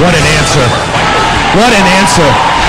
What an answer. What an answer.